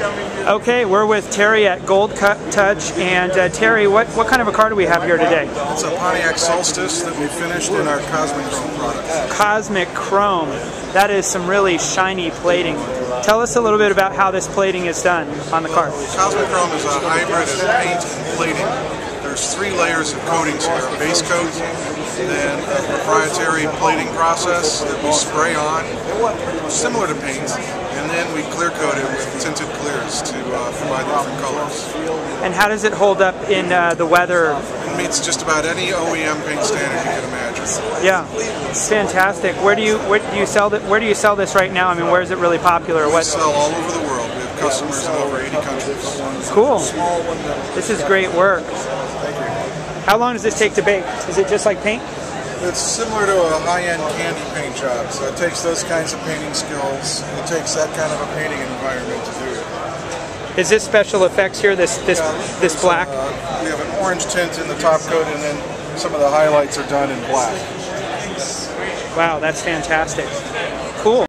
Okay, we're with Terry at Gold Cut Touch, and uh, Terry, what, what kind of a car do we have here today? It's a Pontiac Solstice that we finished in our Cosmic Chrome product. Cosmic Chrome. That is some really shiny plating. Tell us a little bit about how this plating is done on the car. Cosmic Chrome is a hybrid of paint and plating. There's three layers of coatings here. A base coat, then a proprietary plating process that we spray on, similar to paint, and then we clear coat it with tinted clears to uh, provide different colors. And how does it hold up in uh, the weather? It meets just about any OEM paint standard you can imagine. Yeah, it's fantastic. Where do you where do you sell that? Where do you sell this right now? I mean, where is it really popular? We What? sell all over the world. We have customers in over 80 countries. Cool. This is great work. Thank you. How long does this take to bake? Is it just like paint? It's similar to a high-end candy paint job, so it takes those kinds of painting skills. It takes that kind of a painting environment to do it. Is this special effects here? This this Yeah, this black? Uh, we have an orange tint in the top coat, and then some of the highlights are done in black. Wow, that's fantastic.